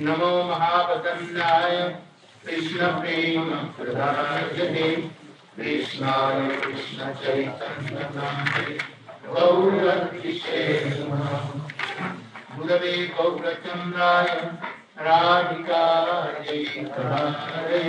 नमो महापतन्नाय कृष्णप्रेम प्रधानजने कृष्णाय कृष्णचैतन्यनाय गौरविषे गुरवे गौरचन्द्राय राधिकायै हरे।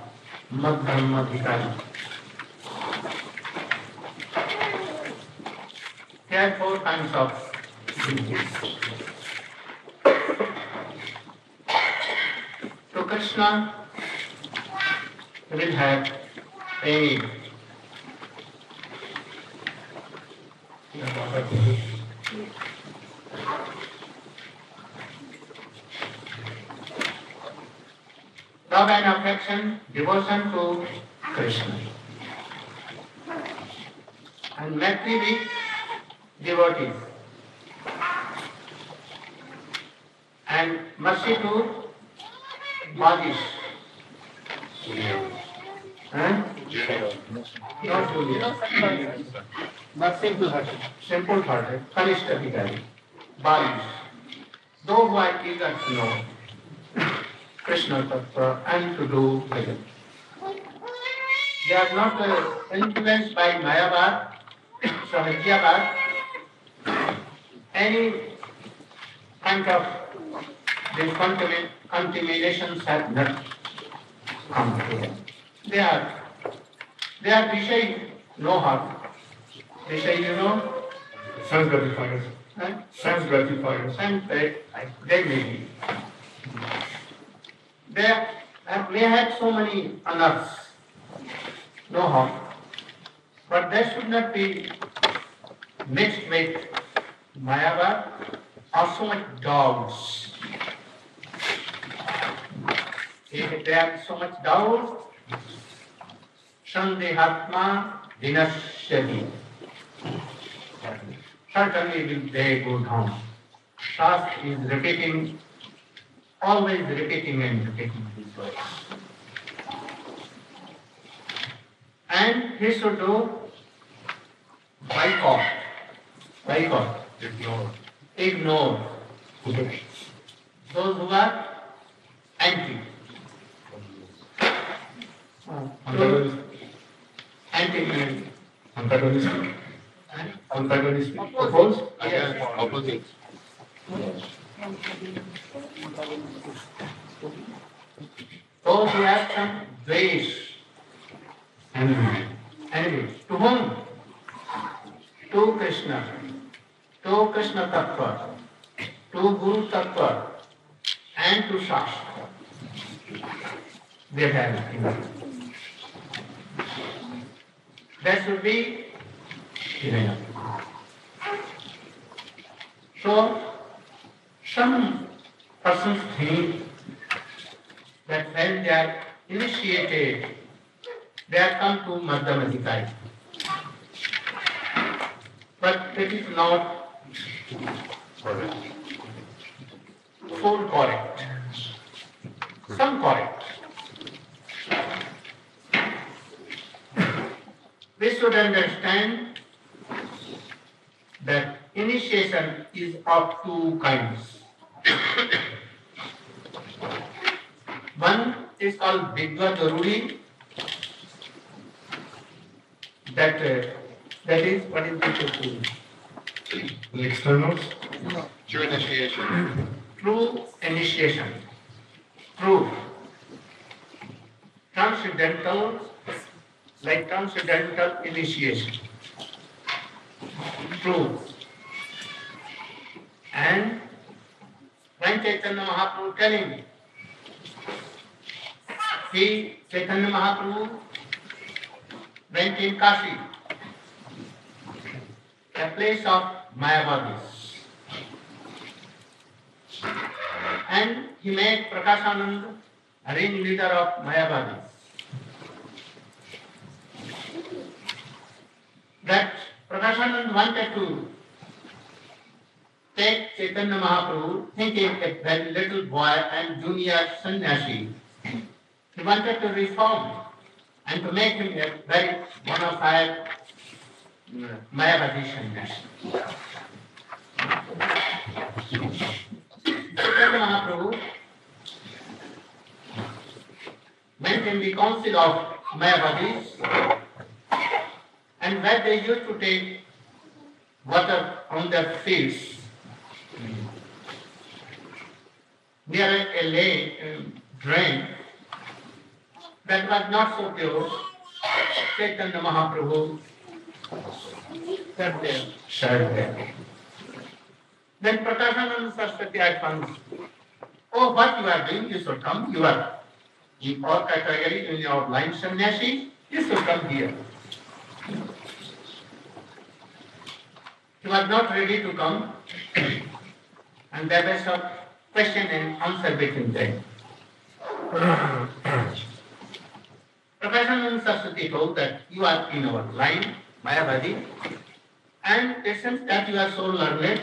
Are four kinds of duties. So Krishna will have a love and affection, devotion to Krishna. And mercy with devotees. And mercy to bodies. Simple hearted. Simple hearted, Kanishtakikari. Bodies. Those who are eager to know Krishna Tattva and to do bhajan. They are not uh, influenced by Mayavad, Sahajiavad, any kind of these contaminations have not come to them. They are, they are Vishay, no harm. Vishay, you know, Sense gratifiers. huh? Sense gratifiers. and they, they may be. They have, may have so many honors, no harm, but they should not be mixed with Mayavad or so much doubts. If they have so much doubt, Sandehatma Dinashyati. Certainly will they go down. Shastra is repeating, always repeating and repeating these words. And he should do boycott, boycott, Ignore. ignore those who are anti. Antagonist. Anti, Antagonistic. Antagonistic. Opposed? Yes. Opposite. Those who have some dvesh, enemies. To whom? To Krishna, to Krishna Tattva, to Guru Tattva, and to Shastra. They have enemies. That should be Yeah. So, some persons think that when they are initiated, they are come to Madhyamadikari. But it is not Correct. full correct. Some correct. We should understand that initiation is of two kinds. One is called विद्वा ज़रूरी that that is what is this two externals true initiation true initiation true transcendental like transcendental initiation true and Chaitanya Mahaprabhu करेंगे Shri Chaitanya Mahaprabhu banking Kashi the place of Mayavadi. And he made Prakashanand ring leader of Mayavadi. That Prakashanand wanted to take Chaitanya Mahaprabhu, thinking a very little boy and junior sannyasi. He wanted to reform and to make him a very bona fide Mayavadi sannyasi. Chaitanya Mahaprabhu went in the council of Mayavadis and where they used to take water from their fields near a lake, um, drain that was not so pure, Chaitanya Mahaprabhu sat there, sat there. Then Prakashananda Saraswati at once, oh, what you are doing, you should come, you are in all category, in your blind sannyasi, you should come here. He was not ready to come, and there was some question and answer between them. Professor Saraswati told that you are in our line, Mayavadi, and it seems that you are so learned.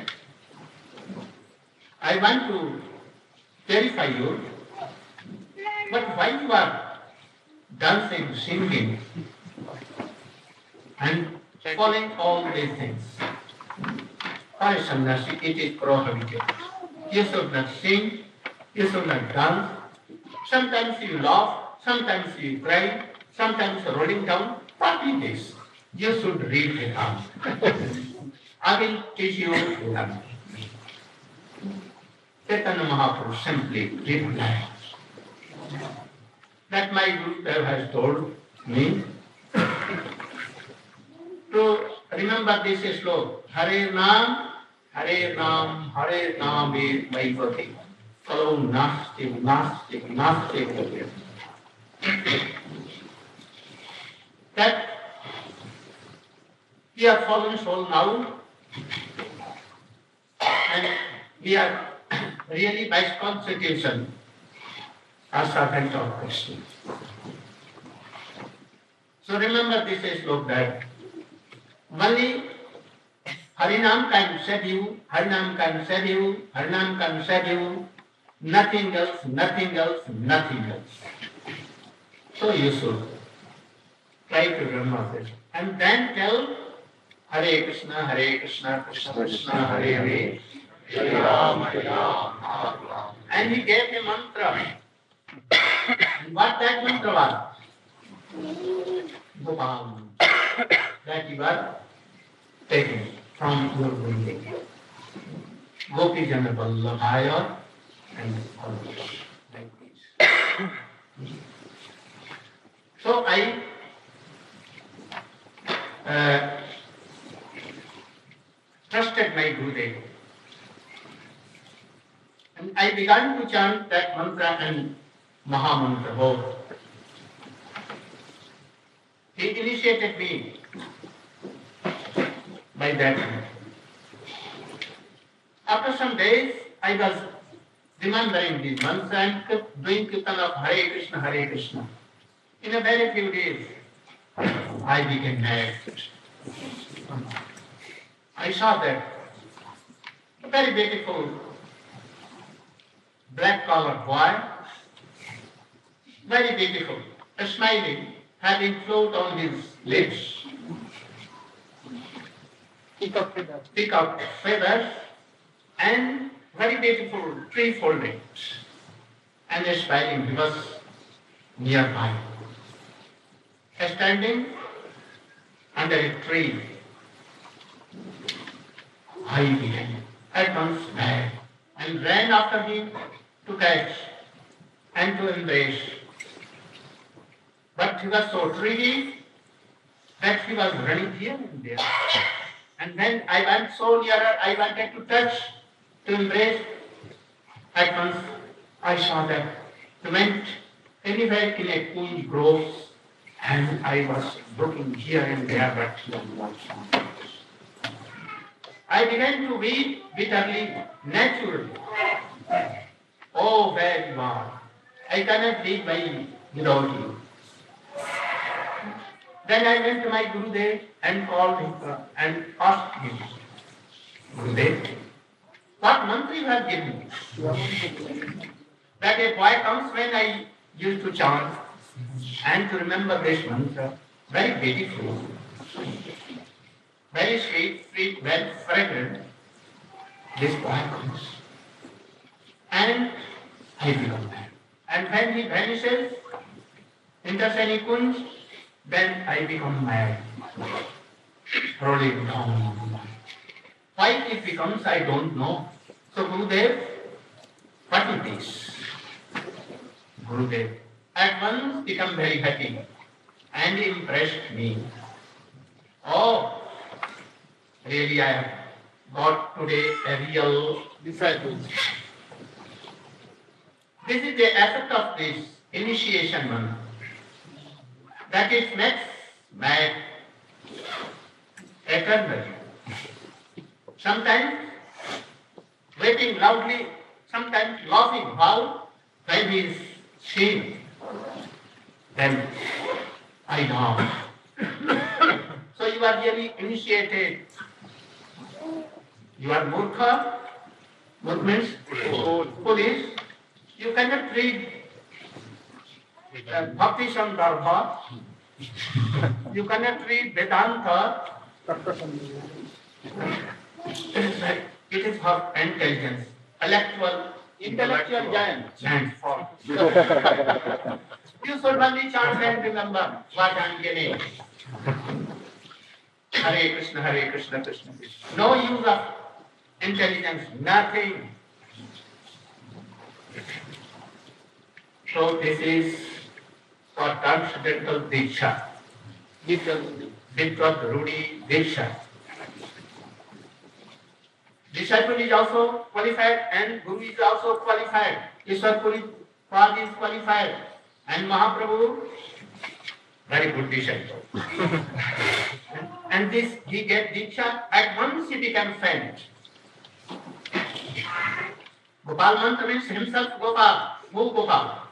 I want to clarify you, but why you are dancing, singing, and following all these things? A sannyasi, it is prohibited. You should not sing, you should not dance. Sometimes you laugh, sometimes you cry, sometimes rolling down. What is this? You should read the Vedanta. I will teach you Vedanta. Chaitanya Mahaprabhu simply replied that my Guru has told me to remember this sloka. Hare Nam, Hare Nam, Hare Nam is Vaivati. Follow Nastik, Nastik, Nastik. That we are fallen soul now and we are really by constitution are servant of Krishna. So remember this is looked at. Only Harinam can save you, Harinam can save you, Harinam can save you, nothing else, nothing else, nothing else. So you should try to remember this. And then tell Hare Krishna, Hare Krishna, Krishna Krishna, Hare Hare, Hare Ram, Hare Ram, Ram Ram. And he gave a mantra. and what that mantra was? Gopal. That you are taking from your breathing. Gopi Jana Vallabhaya and this, like this. So I uh, trusted my Gurudev. And I began to chant that mantra and Mahamantra both. He initiated me by that. After some days, I was remembering these mantra and kept doing kirtan of Hare Krishna, Hare Krishna. In a very few days, I became mad. I saw that very beautiful black colored boy, very beautiful, smiling, having float on his lips. Feather. peacock feathers and very beautiful tree foliage and a smiling because nearby. Standing under a tree. I began at once mad and ran after him to catch and to embrace. But he was so greedy that he was running here and there. And when I went so nearer, I wanted to touch, to embrace. At once I saw that went anywhere in a grove, and I was looking here and there, but not found. I began to weep bitterly, naturally. Oh, where you are. I cannot live by without you. Then I went to my Gurudev and called him uh, and asked him, Gurudev, what mantra you have given me? That a boy comes when I used to chant and to remember this mantra, very beautiful, very sweet, sweet, well fragrant. This boy comes. And I become mad. And when he vanishes, enters any kunj, then I become mad. Rolling down Why it becomes, I don't know. So Gurudev, what is this? Gurudev at once become very happy and impressed me. Oh, really I have got today a real disciple. This is the effect of this initiation one. That it makes mad eternally. Sometimes weeping loudly, sometimes laughing how when he is seen. Then I know. so you are really initiated. You are murkha. Murkha means foolish. You cannot read Bhakti Sandarbha you cannot read Vedanta it is for intelligence intellectual intellectual Hare Krishna Hare Krishna Krishna no use intelligence nothing so this is for transcendental Diksha. Vitvak Rudi Diksha. Disciple is also qualified and Guru is also qualified. Ishwar Pad is qualified. And Mahaprabhu, very good disciple. and this, he get Diksha, at once he became faint. Gopal Mantra means himself Gopal, who Gopal?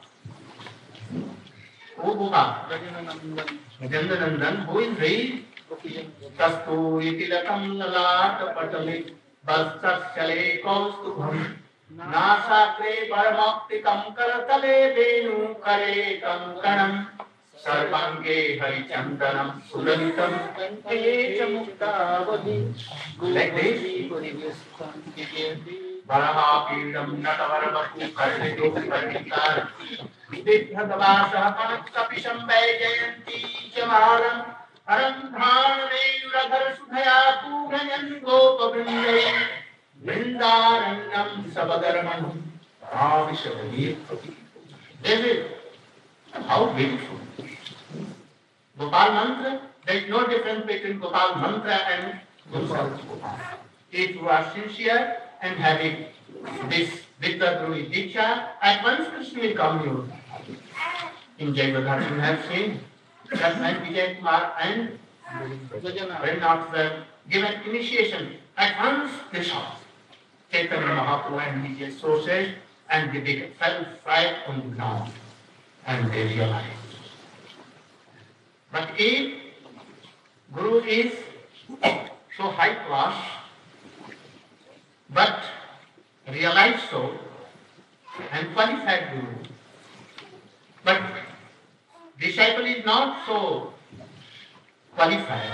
वो बुका गजनंदन who is very कस्तूरी तिलकम ललाट पटले बस्तक चले कौस्तुभम नासाग्रे परमोक्तिकम करतले वेणु करे कंकणम सर्वांगे हरिचंदनम सुललितम कंठे च मुक्तावधि Like this? कर्णिकार विद्धगवासः कनकपिशं वैजयन्ती च मारम् परन्धारणेयुरधरसुधया पूगयन् गोपवृन्दै वृन्दारण्यं is no difference between Gopal mantra and Gopal Gopal. If you are sincere and having this Vidya Drui Diksha, at once Krishna will come you. In Jaiva Dharma, you have seen that when Vijay Kumar and Vrindav were given initiation, at once they saw Chaitanya Mahaprabhu and his sources and they became, fell flat on the ground and they realized. But if Guru is so high class, but realized so and qualified Guru, but disciple is not so qualified.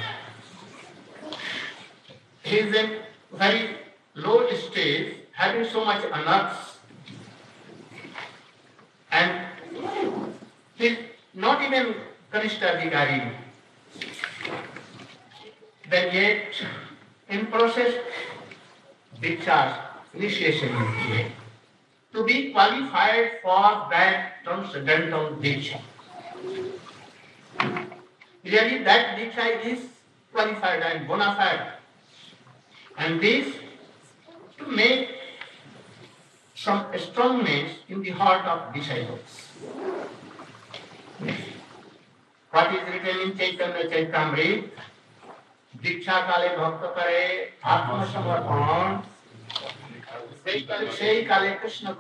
He is in very low stage, having so much anarths, and he is not even Kanishta Adhikari. then yet in process discharge initiation in to be qualified for that transcendental diksha. Really, that diksha is qualified and bona fide. And this to make some strongness in the heart of disciples. What is written in Chaitanya Charitamrita? दीक्षा काले भक्त करे Krishna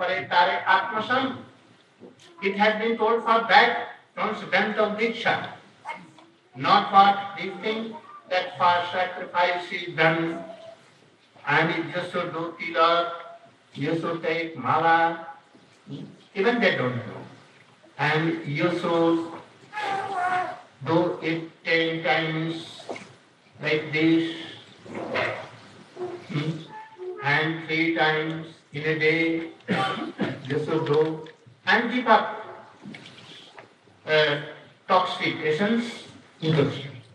It had been told for that consequent of Diksha, not for this thing that for sacrifice is done. And if you should do tilak, you should take mala, even they don't know. And you should do it ten times like this and three times in a day, you should do, and give up uh, toxications,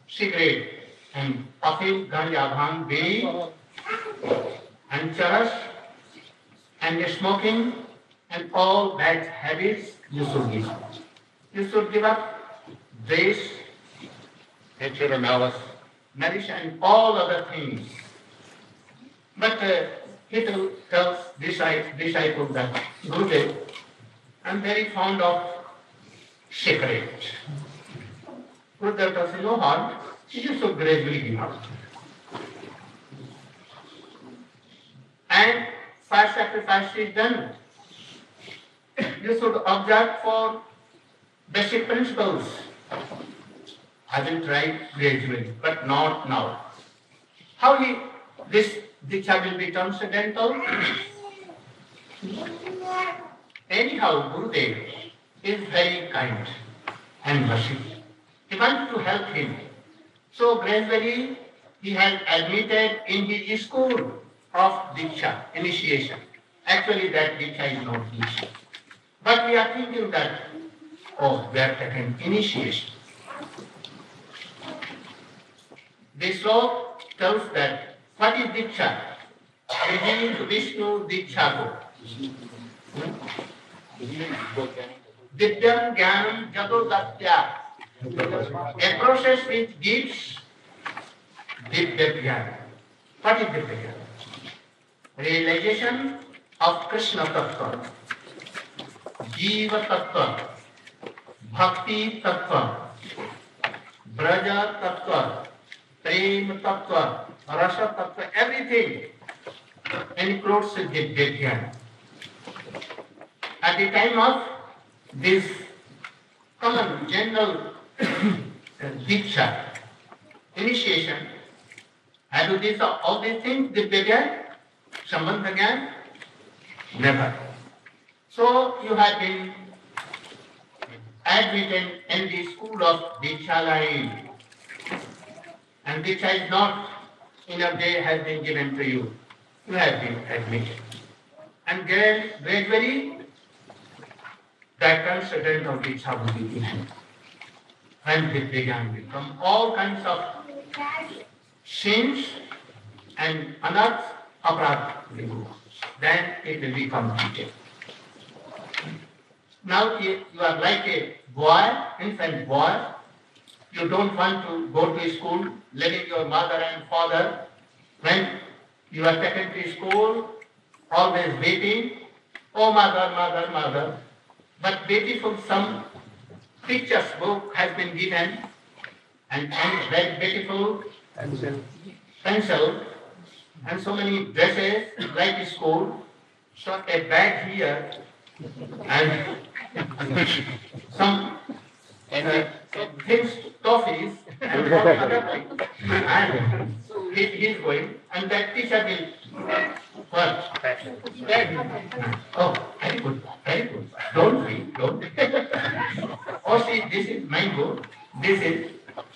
cigarette, and puffing, ganja, bhang, bidi, and charas, and smoking, and all bad habits you should give up. You should give up this, Hatred or malice. marriage, and all other things. But uh, he tell- tells disci- disciples that Gurudev, I'm very fond of cigarette. Gurudev tells him, no harm, you should gradually give up. And fire sacrifice is done. You should observe for basic principles. I will try gradually, but not now. How he, this diksha will be transcendental? Anyhow, Gurudev is very kind and merciful. He wants to help him. So gradually, he has admitted in his school of diksha, initiation. Actually, that diksha is not diksha. But we are thinking that, oh, we are taking initiation. This law tells that Diksha? Beginning to Vishnu Diksha go. Divyam Jnanam Jatodatya. A process which gives Divya Jnana. What is Divya Jnana? Realization of Krishna Tattva, Jiva Tattva, Bhakti Tattva, Braja Tattva, Prem Tattva, Rasa Tattva, everything includes the Jnana. At the time of this common general Diksha, initiation, have you this, all these things, Divya Jnana, Sambandha? Never. So you have been admitted in the school of Diksha. And Diksha is not in a day has been given to you. You have been admitted. And gra- gradually, that consultant of Diksha will be given. And it began come all kinds of sins and anarth go. Then it will be completed. Now you are like a boy, infant boy. You don't want to go to school, leaving your mother and father. When you are taken to school, always waiting, oh mother, mother, mother. But beautiful some pictures book has been given and, and very beautiful pencil and so many dresses like school. So a bag here and some uh, things, toffees and other things. And he, he's going and that teacher will what? Oh, very good, very good. Don't be, don't oh, see, this is my good. This is,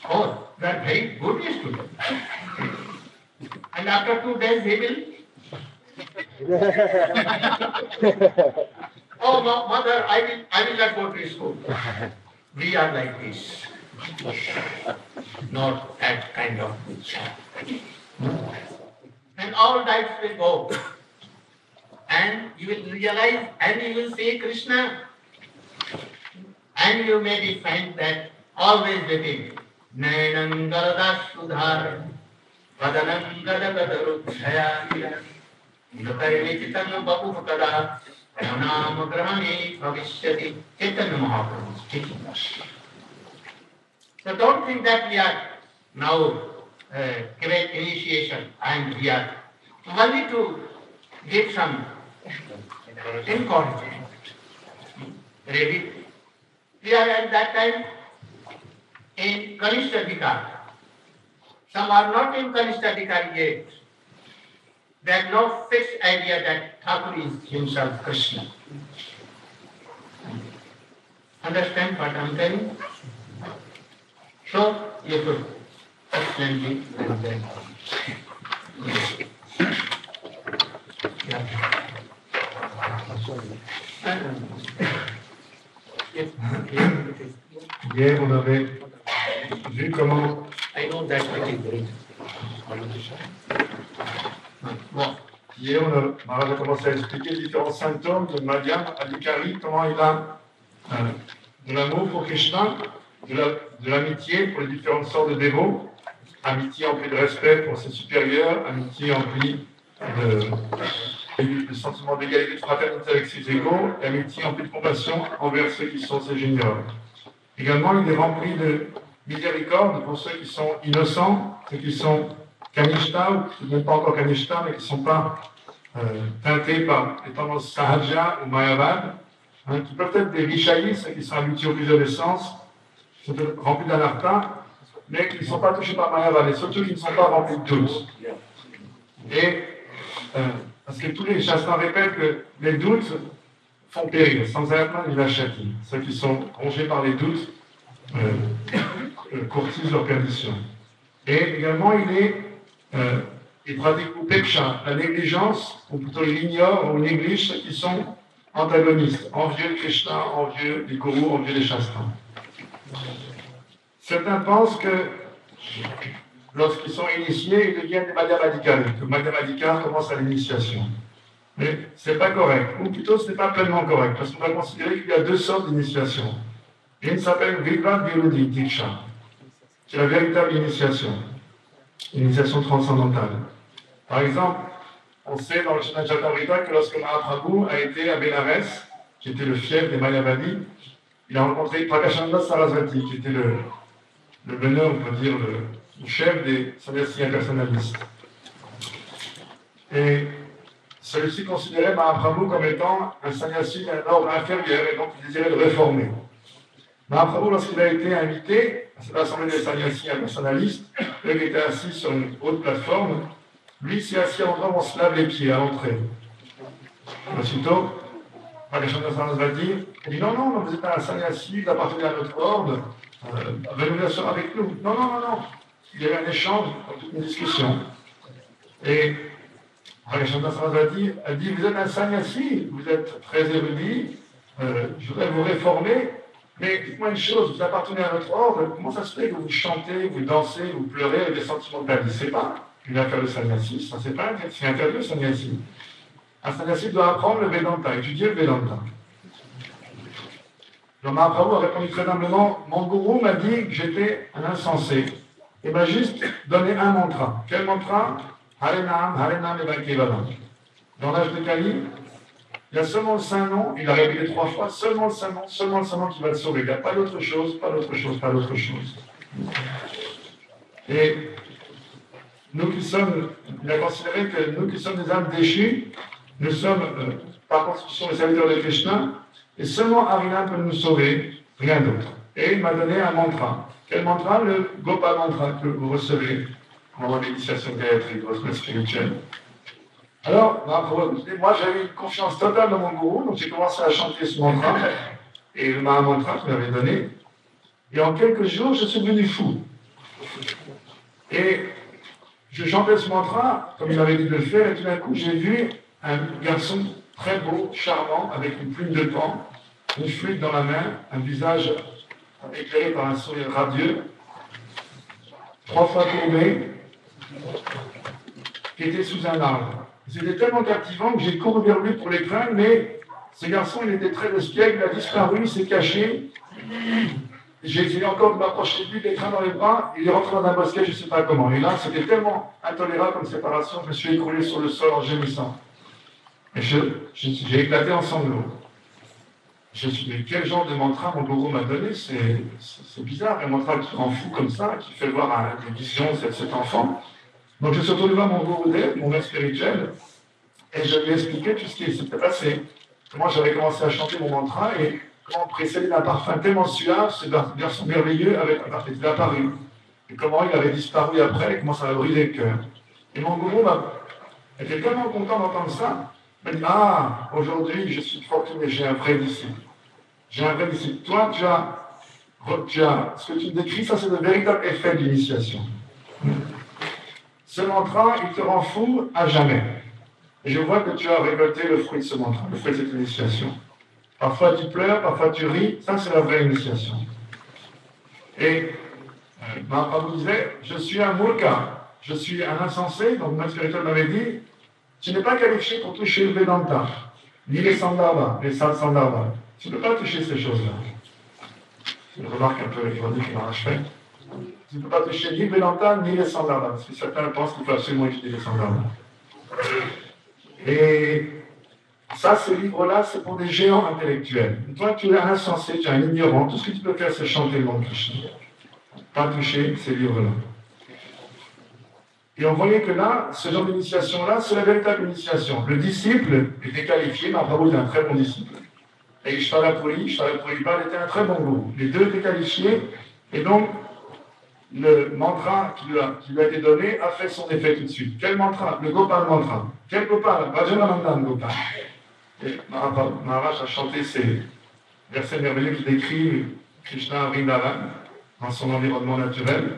oh, you are very good student. And after two days, he will Oh, mo- mother, I will, I will not go to school. We are like this. not that kind of Diksha. And all doubts will go. And you will realize and you will see Krishna. And you may be find that always repeat. Nainam Garadashudhar Vadanam Gadagadarudhaya Gatarinichitam Babu Kada Grahani Bhavishyati Chaitanya Mahaprabhu is. So don't think that we are now uh, great initiation and we are only to give some encouragement. Ready? We are at that time in Kanishta Dikar. Some are not in Kanishta Dikar yet. They have no fixed idea that Thakur is himself Krishna. Understand what I'm telling? So you could explain it and then. Yeah. On avait vu comment I know that it is very. Bon, Hier, on a, commencé à expliquer les différents symptômes de Madhyam Adhikari, comment il a euh, de l'amour pour Krishna, de la- de l'amitié pour les différentes sortes de dévots, amitié emplie de respect pour ses supérieurs, amitié emplie de, de sentiment d'égalité de fraternité avec ses égaux, et amitié emplie de compassion envers ceux qui sont ses juniors. Également, il est rempli de miséricorde pour ceux qui sont innocents, ceux qui sont Kanishta, ou même pas encore Kanishta, mais qui ne sont pas euh, teintés par les tendances Sahaja ou Mayavad, hein, qui peuvent être des ceux qui sont habitués aux plusieurs essences, qui sont remplis d'anartha, mais qui ne sont pas touchés par Mayavad, et surtout qui ne sont pas remplis de doutes. Et euh, parce que tous les chasseurs répètent que les doutes font périr, sans arrêtement il châtie. Ceux qui sont rongés par les doutes euh, euh, courtisent leur perdition. Et également, il est, euh, il pratique upeksha, la négligence, ou plutôt il ignore ou néglige qui sont antagonistes, envieux Krishna, envieux des gourous, envieux des shastras. Certains pensent que lorsqu'ils sont initiés, ils deviennent des madhyamadikas, que madhyamadika commence à l'initiation. Mais ce n'est pas correct, ou plutôt ce n'est pas pleinement correct, parce qu'on va considérer qu'il y a deux sortes d'initiation. Une s'appelle Vivad Virudhi Diksha, c'est la véritable initiation, initiation transcendantale. Par exemple, on sait dans le Chaturveda que lorsque Mahaprabhu a été à Benares, qui était le fief des Mayavadis, il a rencontré Prakashanda Sarasvati, qui était le, le meneur, on peut dire, le, chef des sannyasins impersonnalistes. Et celui-ci considérait Mahaprabhu comme étant un sannyasi d'un ordre inférieur et donc il désirait le réformer. Mahaprabhu, lorsqu'il a été invité à l'assemblée des sannyasins impersonnalistes, lui qui était assis sur une haute plateforme, lui s'est assis l'endroit où on se lave les pieds à l'entrée. Aussitôt, Prakashanda Sarasvati dit Non, non, vous êtes un sannyasi, vous appartenez à notre ordre, euh, venez vous asseoir avec nous. Non, non, non, non. Il y a eu un échange, une discussion. Et Prakashanda Sarasvati a dit Vous êtes un sannyasi, vous êtes très érudit, euh, je voudrais vous réformer, mais dites-moi une chose, vous appartenez à notre ordre, comment ça se fait que vous chantez, vous dansez, vous pleurez avec des sentiments de perdre C'est pas une affaire de sannyasi, ça c'est pas c'est interdit au sannyasi. Un sannyasi doit apprendre le Vedanta, étudier le Vedanta. Le Mahaprabhu a répondu très humblement Mon gourou m'a dit que j'étais un insensé. Il m'a juste donné un mantra. Quel mantra? Harinam, Harinam et. Dans l'âge de Kali, il y a seulement le saint nom, il a répété trois fois, seulement le saint nom, seulement le saint nom qui va te sauver. Il n'y a pas d'autre chose, pas d'autre chose, pas d'autre chose. Et nous qui sommes, il a considéré que nous qui sommes des âmes déchues, nous sommes, euh, par constitution, les serviteurs de Krishna, et seulement Harinam peut nous sauver, rien d'autre. Et il m'a donné un mantra. Quel mantra? Le Gopa mantra que vous recevez de l'initiation de votre maître spirituel. Alors, moi j'avais une confiance totale dans mon gourou, donc j'ai commencé à chanter ce mantra, et le Mahamantra qu'il m'avait donné. Et en quelques jours, je suis devenu fou. Et je chantais ce mantra, comme il m'avait dit de le faire, et tout d'un coup, j'ai vu un garçon très beau, charmant, avec une plume de pan, une flûte dans la main, un visage éclairé par un sourire radieux, trois fois courbé, qui était sous un arbre. C'était tellement captivant que j'ai couru vers lui pour l'écran, mais ce garçon, il était très espiègle, il a disparu, il s'est caché. J'ai essayé encore de m'approcher de lui, l'écran dans les bras, il est rentré dans un bosquet, je ne sais pas comment. Et là, c'était tellement intolérable comme séparation, je me suis écroulé sur le sol en gémissant. Et j'ai éclaté en sanglots. Je me suis dit, quel genre de mantra mon gourou m'a donné C'est bizarre, un mantra qui rend fou comme ça, qui fait voir à des visions cet enfant. Donc je suis retourné voir mon gourou mon maître spirituel, et je lui ai expliqué tout ce qui s'était passé. Comment j'avais commencé à chanter mon mantra et comment précédé d'un parfum tellement suave, ce garçon merveilleux avait, apparu. Et comment il avait disparu après, et comment ça m'a brisé le cœur. Et mon gourou était tellement content d'entendre ça. Il m'a dit Ah, aujourd'hui, je suis fortuné, j'ai un vrai disciple. J'ai un vrai disciple. Toi, tu as ce que tu décris, ça, c'est le véritable effet de l'initiation. Ce mantra, il te rend fou à jamais. Et je vois que tu as récolté le fruit de ce mantra, le fruit de cette initiation. Parfois tu pleures, parfois tu ris, ça c'est la vraie initiation. Et euh, Mahaprabhu disait, je suis un murka, je suis un insensé, donc notre spirituel m'avait dit, tu n'es pas qualifié pour toucher le Vedanta, ni les Sandarbha, les Sandarbha. Tu ne peux pas toucher ces choses-là. C'est une remarque un peu ironique dans la fait. Tu ne peux pas toucher ni Vedanta ni les parce que certains pensent qu'il faut absolument étudier les Sandarbha. Et ça, ce livre-là, c'est pour des géants intellectuels. toi, tu es insensé, tu es un ignorant. Tout ce que tu peux faire, c'est chanter le nom de. Pas toucher ces livres-là. Et on voyait que là, ce genre d'initiation-là, c'est la véritable initiation. Le disciple était qualifié, Mahaprabhu était un très bon disciple. Et Ishvarapuri, Ishvarapuri était un très bon gourou. Les deux étaient qualifiés, et donc le mantra qui lui, a, été donné a fait son effet tout de suite. Quel mantra? Le Gopal mantra. Quel Gopal? Rajananandan Gopal. Et Maharaj a chanté ces versets merveilleux qui décrivent Krishna Vrindavan dans son environnement naturel.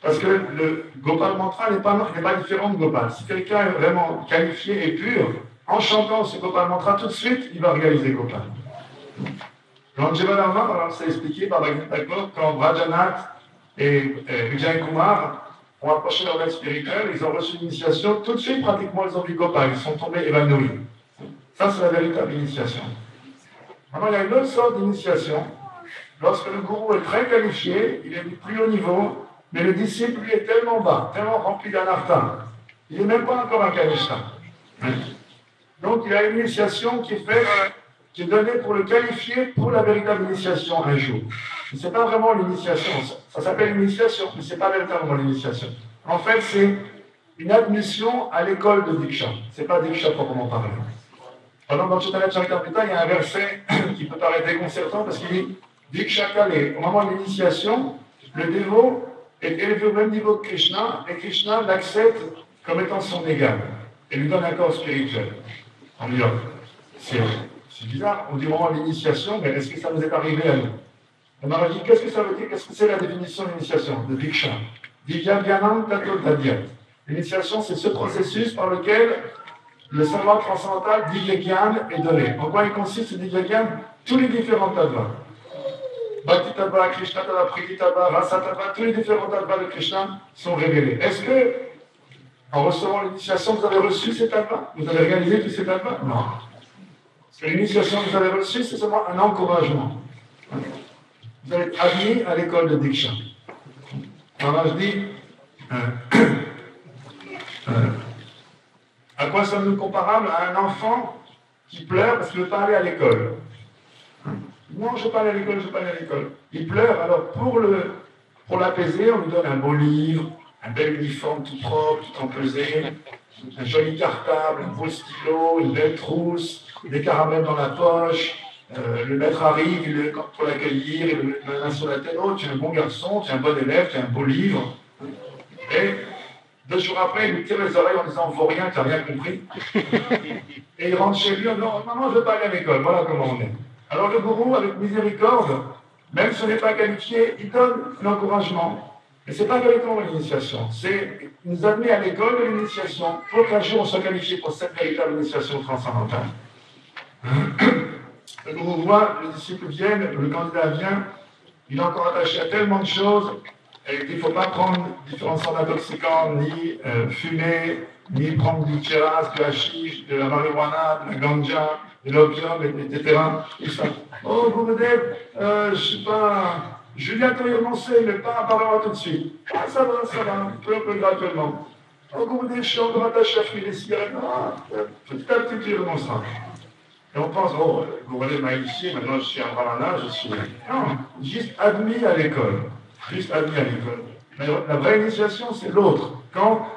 Parce que le Gopal mantra n'est pas, pas différent de Gopal. Si quelqu'un est vraiment qualifié et pur, en chantant ce Gopal mantra, tout de suite, il va réaliser Gopal. Dans Dharma, alors c'est expliqué par Bhagavad quand Rajanath et Vijay Kumar ont approché leur maître spirituel, ils ont reçu l'initiation, tout de suite, pratiquement, ils ont vu Gopal, ils sont tombés évanouis. Ça, c'est la véritable initiation. Maintenant, il y a une autre sorte d'initiation. Lorsque le gourou est très qualifié, il est du plus haut niveau, mais le disciple, lui, est tellement bas, tellement rempli d'anartha. Il n'est même pas encore un kanishta. Donc, il y a une initiation qui est faite, qui est donnée pour le qualifier pour la véritable initiation un jour. Ce n'est pas vraiment l'initiation. Ça, s'appelle l'initiation, mais ce n'est pas véritablement l'initiation. En fait, c'est une admission à l'école de Diksha. Ce n'est pas Diksha proprement parlé. Alors, dans Chaitanya Charitamrita, il y a un verset qui peut paraître déconcertant parce qu'il dit Diksha Kale. Au moment de l'initiation, le dévot est élevé au même niveau que Krishna et Krishna l'accepte comme étant son égal et lui donne un corps spirituel. En disant C'est bizarre, on dit au moment de l'initiation, mais est-ce que ça nous est arrivé à nous? On m'a dit Qu'est-ce que ça veut dire? Qu'est-ce que c'est la définition de l'initiation? De Diksha L'initiation, c'est ce processus par lequel le savoir transcendantal d'Ivyagyan est donné. En quoi il consiste ce Tous les différents tattvas. Bhakti Tattva, Krishna Tattva, Priti Tattva, Rasa Tattva, tous les différents tattvas de Krishna sont révélés. Est-ce que, en recevant l'initiation, vous avez reçu ces tattvas Vous avez réalisé tous ces tattvas Non. L'initiation que vous avez reçue, c'est seulement un encouragement. Vous être admis à l'école de Diksha. Alors je dis, euh, euh, à quoi sommes-nous comparables À un enfant qui pleure parce qu'il ne veut pas aller à l'école? Non, je ne veux pas aller à l'école, je ne veux pas aller à l'école. Il pleure, alors pour le pour l'apaiser, on lui donne un beau livre, un bel uniforme tout propre, tout empesé, un joli cartable, un beau stylo, une belle trousse, des caramels dans la poche. Euh, le maître arrive, il pour l'accueillir, il le met sur la tête. Oh, tu es un bon garçon, tu es un bon élève, tu as un beau livre. Et deux jours après, il lui tire les oreilles en disant Vaut rien, tu n'as rien compris. Et il rentre chez lui en disant Maman, je ne veux pas aller à l'école. Voilà comment on est. Alors le gourou, avec miséricorde, même si on n'est pas qualifié, il donne l'encouragement. Mais ce n'est pas véritablement l'initiation. C'est nous amener à l'école de l'initiation pour qu'un jour on soit qualifié pour cette véritable initiation transcendantale. Le gourou voit, le disciple vient, le candidat vient, Il est encore attaché à tellement de choses et qu'il ne faut pas prendre différents sortes d'intoxicants, ni euh, fumer, ni prendre du terrasse, du hashish, de la marijuana, de la ganja, de l'opium, etc. Oh, vous vedette, euh, je sais pas, Julien Toyer-Mancé, mais pas à Parlement tout de suite. Ah, ça va, ça va, peu à peu graduellement. Oh, vous vedette, je suis encore attaché à fumer des cigarettes. Ah, petit à petit, tu remonceras. Et on pense, oh, Gourmet m'a ici, maintenant je suis en Brahmana, je suis. Non, juste admis à l'école. Juste admis à l'école. Mais la vraie initiation, c'est l'autre. Quand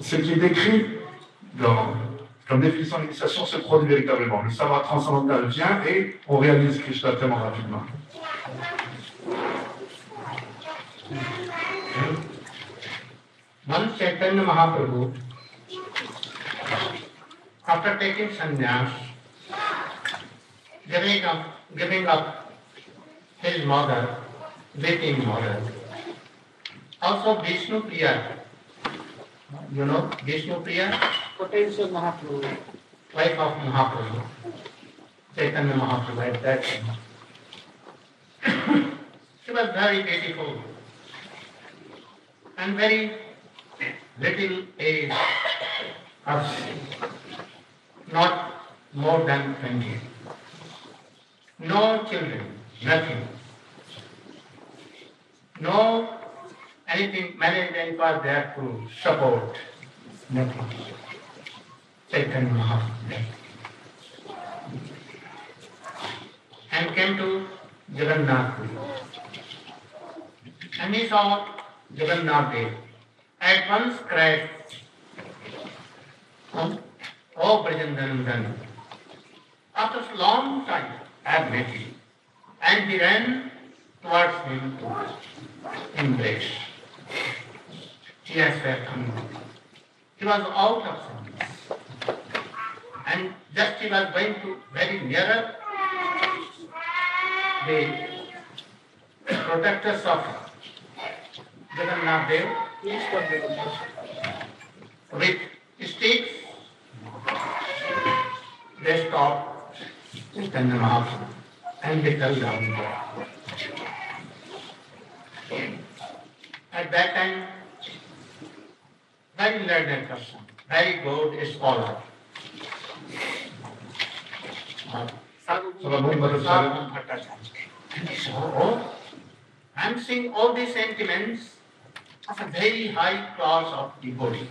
ce qui est décrit dans, comme définition d'initiation se produit véritablement. Le savoir transcendantal vient et on réalise Krishna tellement rapidement. Giving up, giving up his mother, weeping mother. Also Vishnu Priya, you know Vishnu Priya, potential Mahaprabhu. wife of Mahaprabhu, Chaitanya Mahaprabhu at that time. she was very beautiful and very little age, not more than 20. No children, nothing. No anything management was there to support, nothing. Chaitanya Mahaprabhu. And came to Jagannath And he saw Jagannath Dev. At once cried, Oh, oh Brajandanandan. After a long time, I met him And he ran towards him to embrace. Tears were coming. He was out of sense. And just he was going to very nearer, the protectors of Jagannath Dev Each one with a with sticks, they stopped Chaitanya Mahaprabhu and they fell down. At that time, very learned person, very good scholar. Sarvabhauma Bhattacharya. And he said, oh, I'm seeing all these sentiments of a very high class of devotee.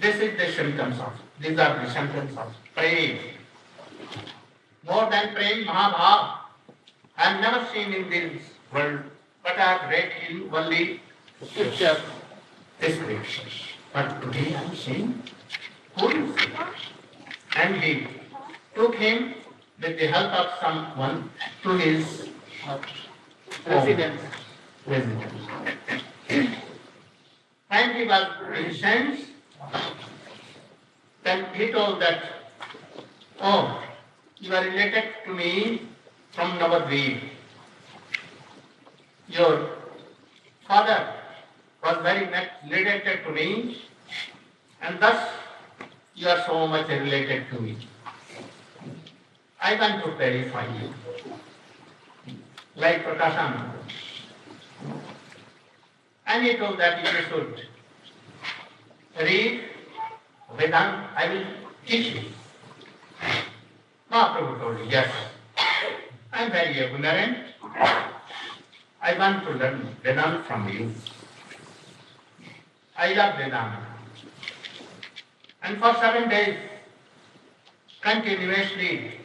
This is the symptoms of, these are the symptoms of praying. More than praying Mahabhav. I have never seen in this world, but I have read in only Scripture. descriptions. But today I am seeing who is? And he took him with the help of someone to his Residence. residence. And he was incensed. Then he told that, oh, you are related to me from Navadvip. Your father was very much related to me, and thus you are so much related to me. I want to clarify you. Like Prakashananda. And he told that you should read Vedanta, I will teach you. Yes. I am very ignorant. I want to learn Vedanta from you. I love Vedanta. And for seven days, continuously,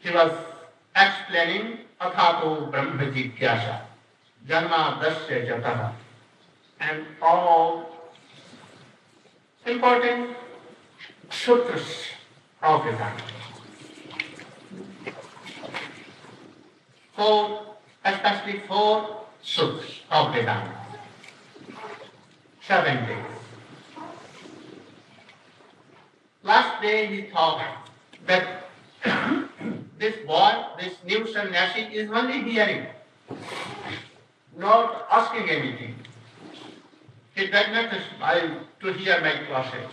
he was explaining Athato Brahma Jigyasa, Janma Dasya Jataha, and all important sutras of Vedanta. Four, especially four sutras of Vedanta. Seven days. Last day he thought that this boy, this new sannyasi is only hearing, not asking anything. He does not smile to hear my classes,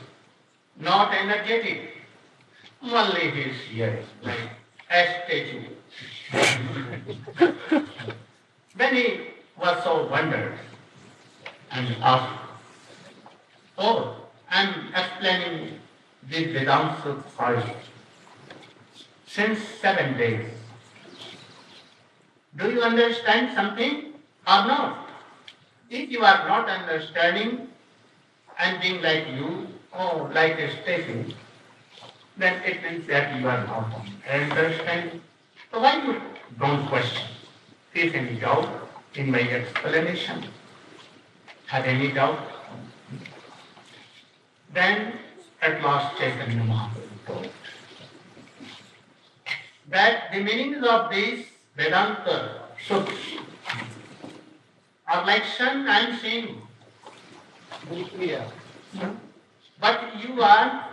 not energetic. Only he is like a statue. He was so wondered and asked, Oh, I'm explaining this Vedanta you since seven days. Do you understand something or not? If you are not understanding and being like you, or like a Stephen, then it means that you are not understanding. So why you don't question? Face any doubt in my explanation? Have any doubt? Then at last Chaitanya Mahaprabhu that the meanings of these Vedanta sutras are like sun and clear. but you are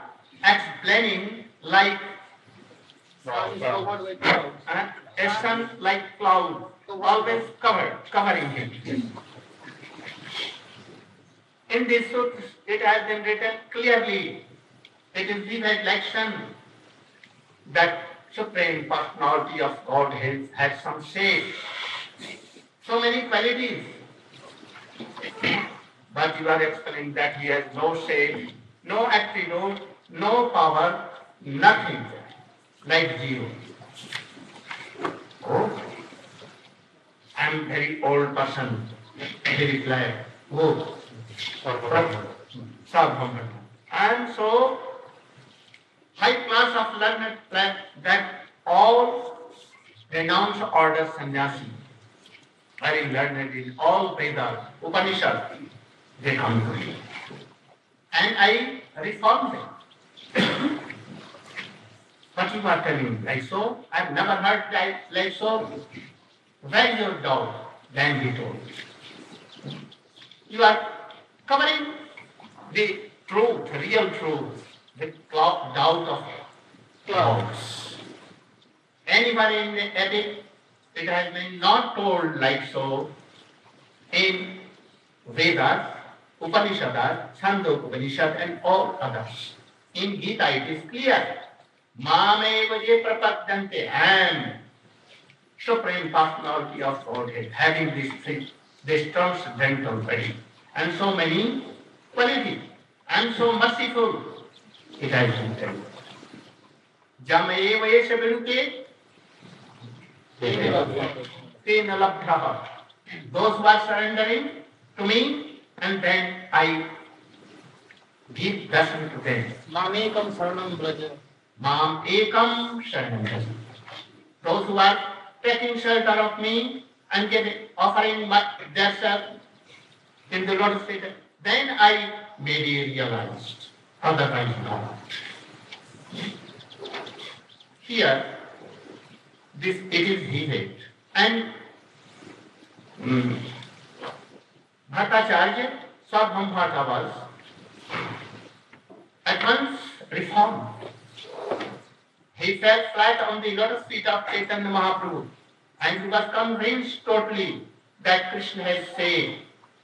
explaining like Sun is covered clouds. uh, a sun like cloud, always covered, covering him. In this sutras, it has been written clearly. It is the reflection that Supreme Personality of Godhead has some shape, so many qualities. but you are explaining that he has no shape, no attribute, no power, nothing, like zero. Oh, I am very old person. He replied, oh, Sarvabhauma. And so, high class of learned that, that all renounce order sannyasi, very learned in all Vedas, Upanishads, they come to me. And I reform them. What you are telling like so? I've never heard like, like so. Where your doubt? Then he told. You are covering the truth, real truth, the cloud, doubt of clouds. Anywhere in the epic, it has been not told like so in Vedas, Upanishads, Chandogya Upanishad and all others. In Gita it is clear. Mamev je prapadyante, I am Supreme Personality of Godhead, having this three, this transcendental body, and so many qualities, and so merciful. It has been told. Jamayev yesha viruke, tena labdhaha. Those who are surrendering to me, and then I to them. Mamekam saranam braja. Mam ekam sharanam. Those who are taking shelter of me and giving, offering my, their self in the lotus feet, then I may be realized. Otherwise not. Here, this it is hidden. And mm, Bhattacharya, Sarvabhaumata was at once reformed. He fell flat on the lotus feet of Chaitanya Mahaprabhu and he was convinced totally that Krishna has said,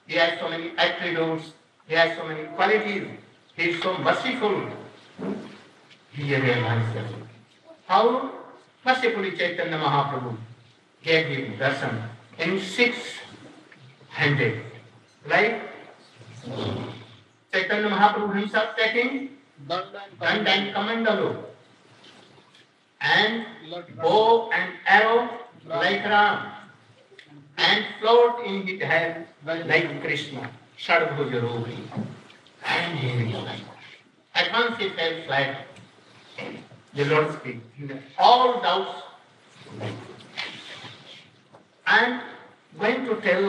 he has so many attributes, he has so many qualities, he is so merciful. He realized that. How mercifully Chaitanya Mahaprabhu gave him darshan in six handed, like Chaitanya Mahaprabhu himself taking danda and kamandalu and bow and arrow like Ram and flute in his hand like Krishna सर्वभुज रोहि and in his like at once he fell flat the Lord speak all doubts and went to tell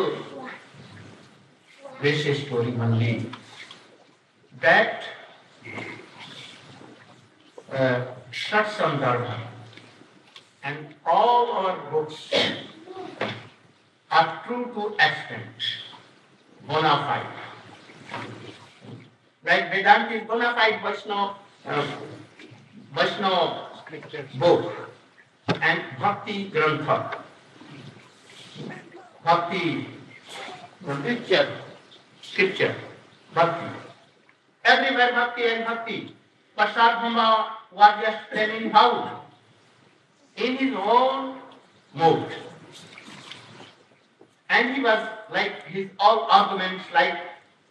this story mandir that uh, Satsandarbha and all our books are true to extent, bona fide. Like Vedanta is bona fide Vaishnava, uh, Vaishnava book and Bhakti Grantha. Bhakti Scripture. scripture, Bhakti. Everywhere Bhakti and Bhakti. Prasad Bhuma was just explaining how in his own moved. And he was like, his all arguments like,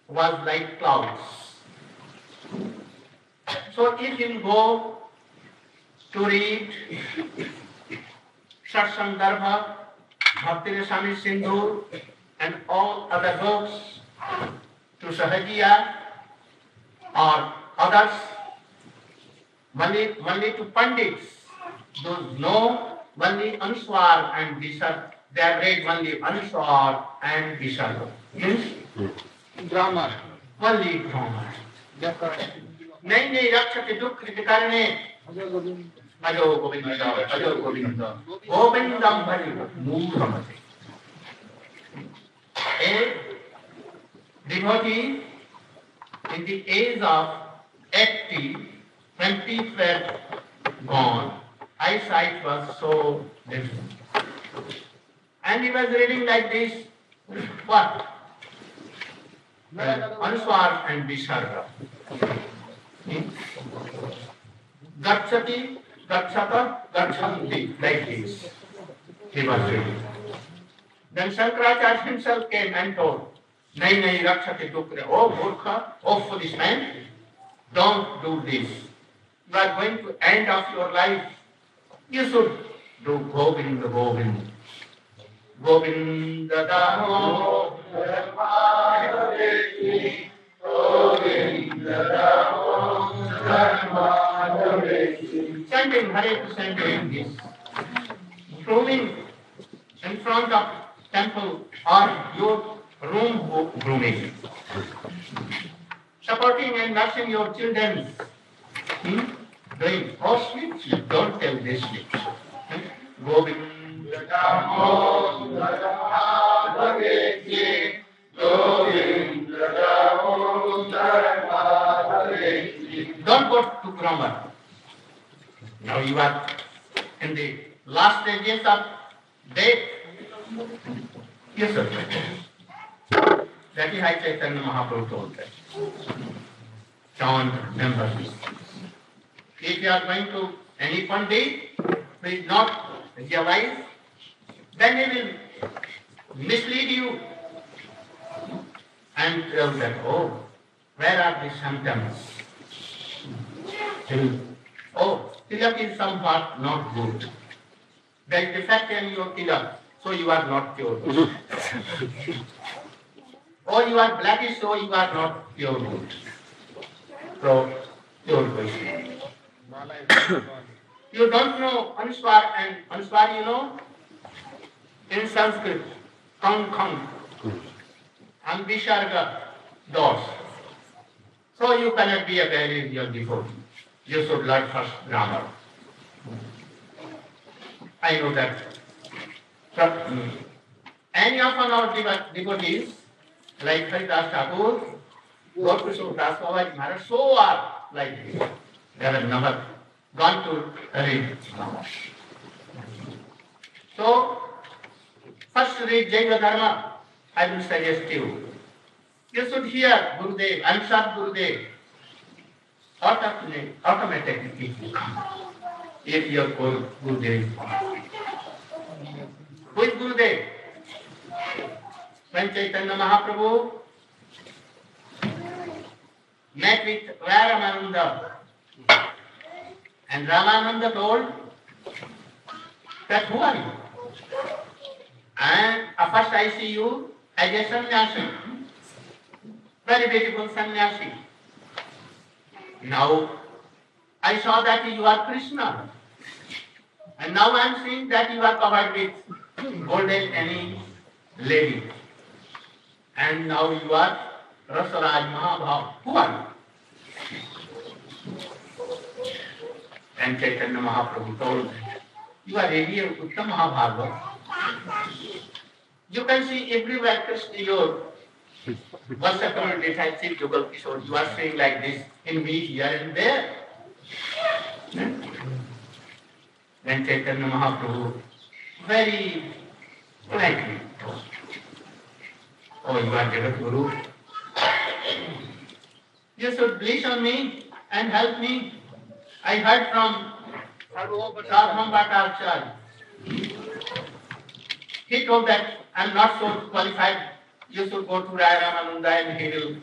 was like clouds. So if you go to read Satsandarbha, Bhakti Swami Sindhu, and all other books to Sahajiya or others, only, only to Pandits, those know only Anuswar and Visarga. They have read only Anuswar and Visarga. Means Grammar. only grammar. नहीं नहीं रक्षते दुख के कारणे अजो गोविंद अजो गोविंद गोविंदम भरि मूढ़मते A devotee in the age of 80, 20 were gone, eyesight was so different. And he was reading like this, what? Uh, Anuswar and Visarga. Hmm? Gachati, Gachata, Gachanti, like this. He was reading. Then Shankaracharya himself came and told, Nai Nai Rakshati Dukre, oh Murkha, oh foolish man, don't do this. You are going to end of your life. You should do Govinda Govinda. Govinda Damo Chanting Hare Krishna doing this. Grooming in front of temple or your room grooming. Supporting and nursing your children. Hmm? Doing oh sweet, you don't tell this sweet. Hmm? Don't go to grammar. Now you are in the last stages of death. Yes, sir. That is High Chaitanya Mahaprabhu told that. John remember. If you are going to any pandit who is not realize, then he will mislead you and tell that, oh, where are the symptoms? Oh, tilak is part not good. There is defect in your tilak, so you are not pure. or you are blackish or you are not pure good. So, pure Vaishnava. you don't know Anuswar and Anuswar you know in Sanskrit, Kang Kang, Ambisharga dos. So you cannot be a very real devotee. You should learn first grammar. I know that. From any of our devotees like Haridas Thakur, Gaur Das Baba Babaji Maharaj, so are like this. They have never gone to read grammar. So, first read Jaina Dharma, I will suggest you. You should hear Gurudev, Anshat Gurudev. Automatically, automatically it will come. If your Gurudev is. Who is Gurudev? When Chaitanya Mahaprabhu met with Raya Ramananda, and Ramananda told that who are you? And at first I see you as a sannyasi, very beautiful sannyasi. Now I saw that you are Krishna. And now I am seeing that you are covered with golden any lady. And now you are Rasaraj Mahabhav. Who are you? And Chaitanya Mahaprabhu told that you are really a Uttam Mahabhagavata. You can see everywhere Krishna, your worshipper disciple Jugal Kishore, you are saying like this in me here and there. Then Chaitanya Mahaprabhu very politely told, Oh, you are Jagat Guru. You should bless on me and help me. I heard from Sarvabhauma Bhattacharya he told that I'm not so qualified. You should go to Raya Ramananda and he will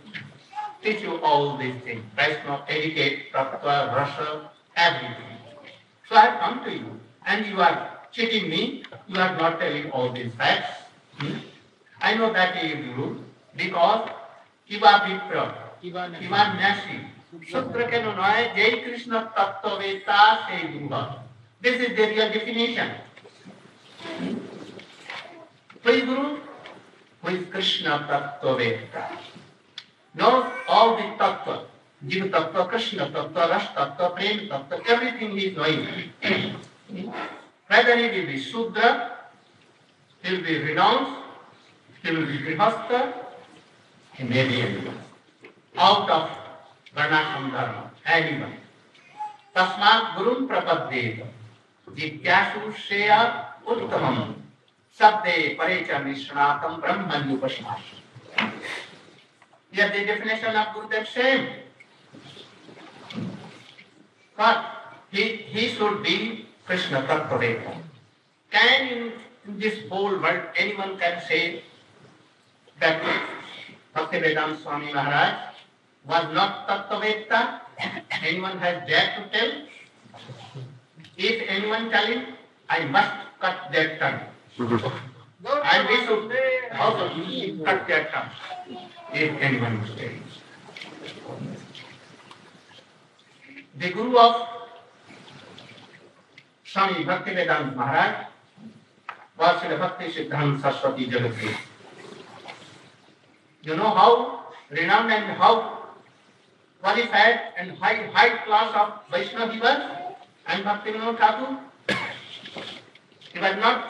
teach you all these things. Vaishnava, etiquette, tattva, rasa, everything. So I have come to you and you are cheating me. You are not telling all these facts. Hmm? I know that he is rude because Kiva Vipra, Kiva Nasi, Sutra Kanunaya, Jai Krishna Tattva Veta Se This is the real definition. Who is Guru? Who is Krishna Tattva Veta? Knows all the Tattva. Jiva Tattva, Krishna Tattva, Ras Tattva, Prem Tattva, everything he is knowing. Whether he will be Sudra, he will be renounced, he will be Grihastha, he may be anyone. Out of Varnashram Dharma, anyone. तस्मात् गुरुं प्रपद्येत जिज्ञासु श्रेय उत्तमम् शब्दे परे च निष्णातं ब्रह्मण्युपश्मासि Here the definition of Gurudev same. But he, he should be Krishna Tattvaveta. Can in, in this whole world anyone can say that Bhaktivedanta Swami Maharaj was not Tattvaveta? Anyone has dared to tell? If anyone telling, I must cut their tongue. And we should also cut their tongue. If anyone is telling. The Guru of Swami Bhaktivedanta Maharaj was Srila Bhakti Siddhanta Saraswati Jagati. You know how renowned and how qualified and high high class of Vaishnava he was and Bhaktivinoda Thakur? He was not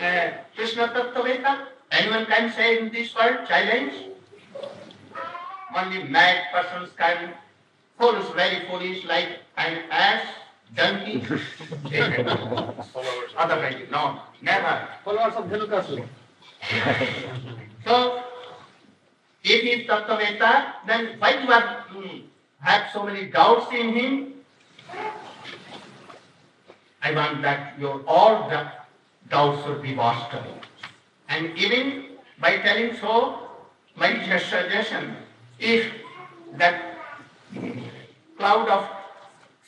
a Krishna Tattvaveta. Anyone can say in this world challenge? Only mad persons can, foolish, very foolish, like an ass, donkey. Otherwise, no, never. Followers of Dhanukasura. so, if he is Tattvaveta, then why you are, hmm, have so many doubts in him? I want that your all the doubts should be washed away. And even by telling so, my suggestion, if that cloud of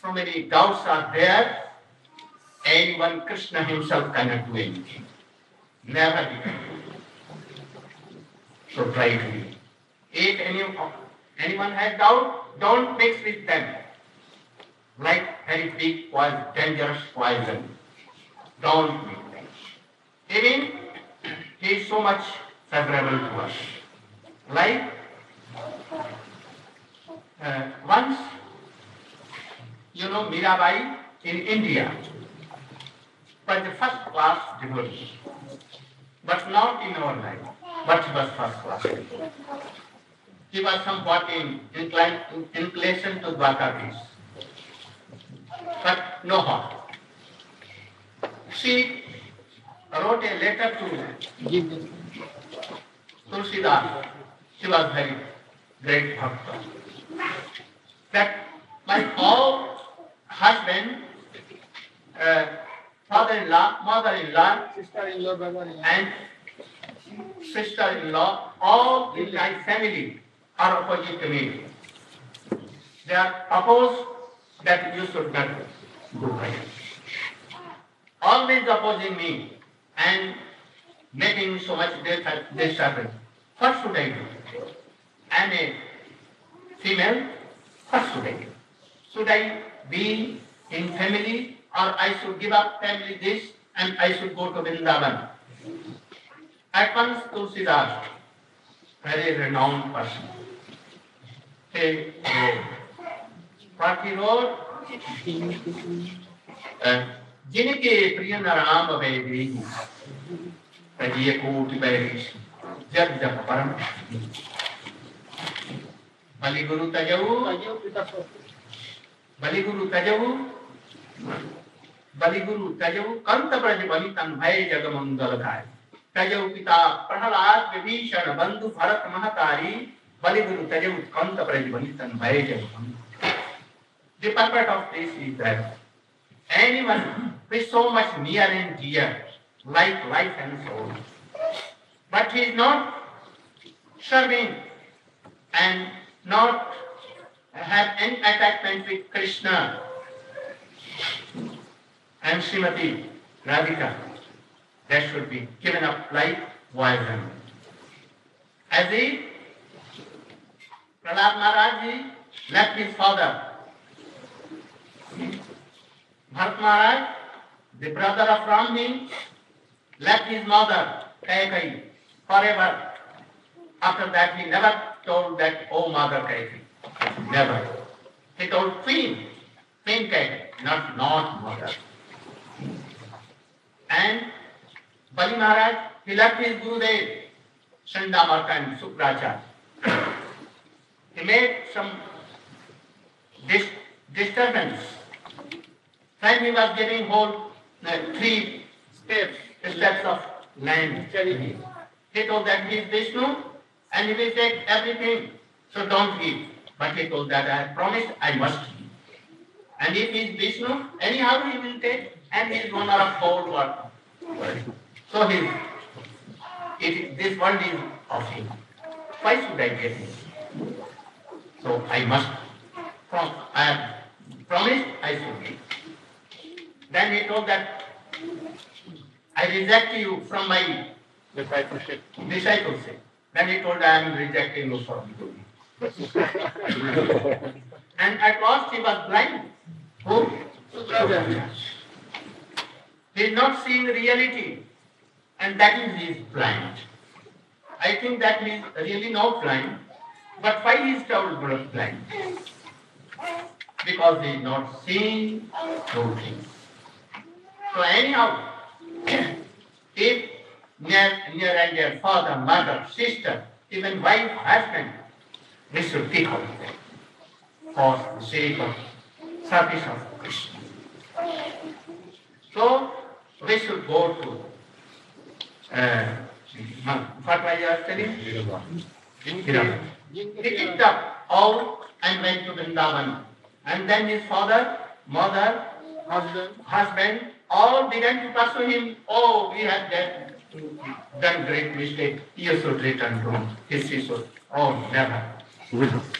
so many doubts are there, anyone, Krishna himself cannot do anything. Never do. So try to be. If any, anyone has doubt, don't mix with them. Like very big poison, dangerous poison. Don't mix them. Even he is so much favorable to us. Like uh, once, you know, Mirabai in India was the first class devotee, but not in our life, but he was first class. she was somewhat in, inclined to inclination to Dwarka Dwarkadish. But no harm. She wrote a letter to Tulsidas. She was very great bhakta. That my all husband, uh, father-in-law, mother-in-law, sister-in-law, brother-in-law, and sister-in-law, all in my family are opposite to me. They are opposed that you should not do right. Always opposing me and making so much dis- disturbance. What should I do? I a female. What should I do? Should I be in family or I should give up family this and I should go to Vrindavan? At once Tulsidas, very renowned person, take road. Party जिनके प्रिय नाम वेदी तजिए कूट बैरिश जब जब परम बलि गुरु तजऊ बलि गुरु तजऊ बलि गुरु तजऊ, कंत ब्रज बलि तन भय जग मंगल गाय तजऊ पिता प्रहलाद विभीषण बंधु भरत महतारी Baliburu Tayavut Kanta Pradibanitan The purpose of this is that anyone who is so much near and dear, like life and soul, but he is not serving and not have any attachment with Krishna and Srimati Radhika, that should be given up like violence. As if Prahlad Maharaj ji left his father. Bharat Maharaj, the brother of Ramji, left his mother, Kaikeyi, forever. After that, he never told that, oh mother Kaikeyi. Never. He told Queen, Queen Kaikeyi, not, not mother. And Bali Maharaj, he left his Gurudev, Chandamarka and Sukracharya. He made some dis- disturbance. When he was giving whole uh, three steps, steps of land. He told that he is Vishnu and he will take everything, so don't eat. But he told that I promised I must eat. And if he is Vishnu, anyhow he will take and he is owner of whole world. So he, it, this world is of him. Why should I get it? So I must, from, I have promised I should. Then he told that I reject you from my Discipleship. discipleship. Then he told I am rejecting you from you. and at last he was blind. Who? Sukracharya. He is not seeing reality. And that is his blind. I think that he is really not blind. But why he is told blind? Because he is not seeing those things. So anyhow, if near, near and dear father, mother, sister, even wife, husband, we should take out them for the sake of service of Krishna. So we should go to uh, what was you telling? Vrindavan. He picked up all and went to Vrindavan. And then his father, mother, Husband. husband, all began to pursue him. Oh, we have done, done great mistake. You should return home. His should. Oh, never.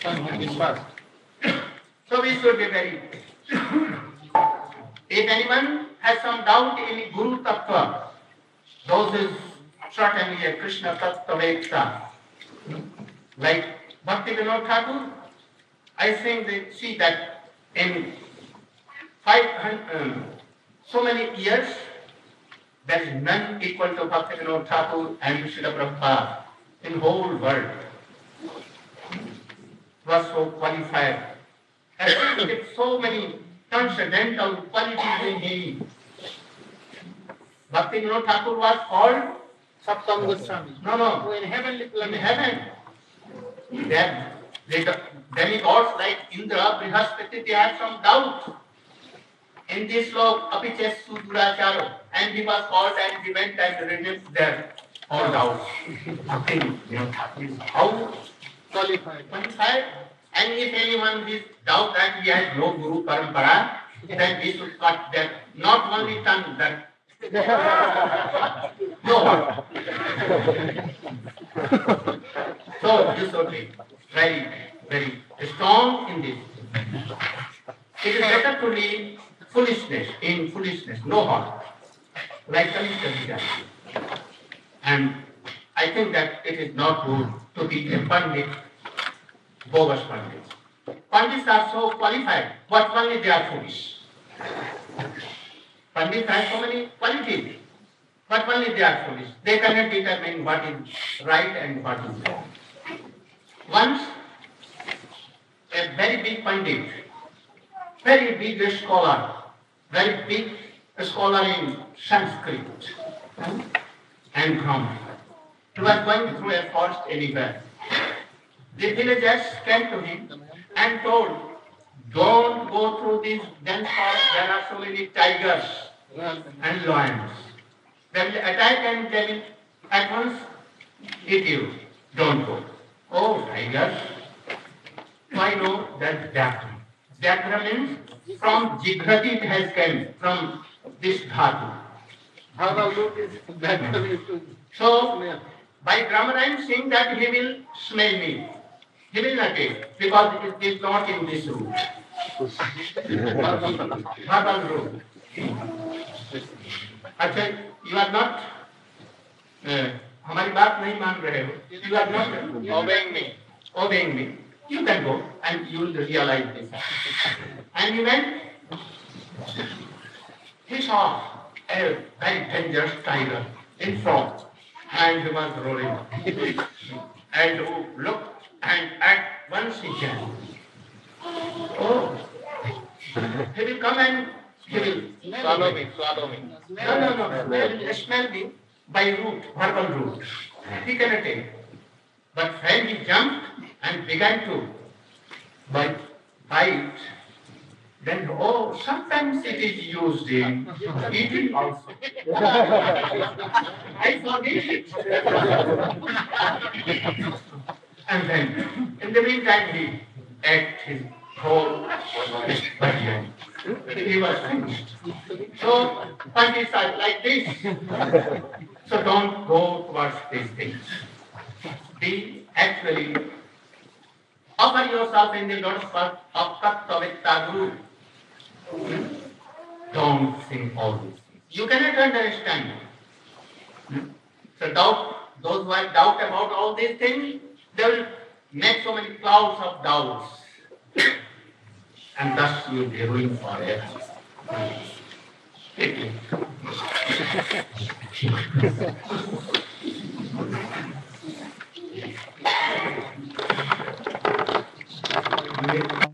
Son of his past. So we should be very. if anyone has some doubt in Guru Tattva, those is certainly a Krishna Tattva. Like Bhakti Vinod Thakur, I think they see that in 500, um, so many years, there is none equal to Bhakti Vinod Thakur and Srila Prabhupada in whole world. Was so qualified and with so many transcendental qualities in him. Bhakti Vinod Thakur was called, Saptam Goswami. no, no, in heavenly in heaven. Then the demigods like Indra, Brihaspati, they had some doubt. In this log, Apiches Suduracharo, and he was called and he went and removed their all doubts. Bhakti Vinod Thakur is how Qualified. qualified. And if anyone is doubt that he has no Guru Parampara, then we should cut that, not only tongue, that no. So should be very, very strong in this. It is better to live foolishness, in foolishness, no harm. Like Kalista Vidya. And I think that it is not good to be a pandit, bogus pandits. Pandits are so qualified, but only they are foolish. Pandits have so many qualities, but only they are foolish. They cannot determine what is right and what is wrong. Once, a very big pandit, very big scholar, very big scholar in Sanskrit hmm, and Brahman. He was going through a forest anywhere. The villagers came to him and told, don't go through this dense forest, there are so many tigers and lions. They will attack and they will at once eat you. Don't go. Oh, Tiger, I know that that, Jatra means from Jigrati it has come, from this Dhatu. How about? So, by grammar I am saying that he will smell me. He will not take, because it is not in this room. Verbal room. Actually, you are not uh, हमारी बात नहीं मान रहे हो you are not Obeying me. obeying me you can go and you will realize this and he went he saw a very dangerous tiger in front and he was roaring and who looked and at once he can oh he will come and he will Swallow me, swallow me. no, no, no, smell, smell me by root, verbal root. He cannot take. But when he jumped and began to bite, bite, then oh, sometimes it is used in eating also. I forget it. and then, in the meantime, he ate his So, is uh, like this. So don't go towards these things. Be actually offer yourself in the Lord's path of Tattvavitta Guru. Don't think all these things. You cannot understand. So doubt, those who have doubt about all these things, they will make so many clouds of doubts and thus you will be ruined forever. Thank you.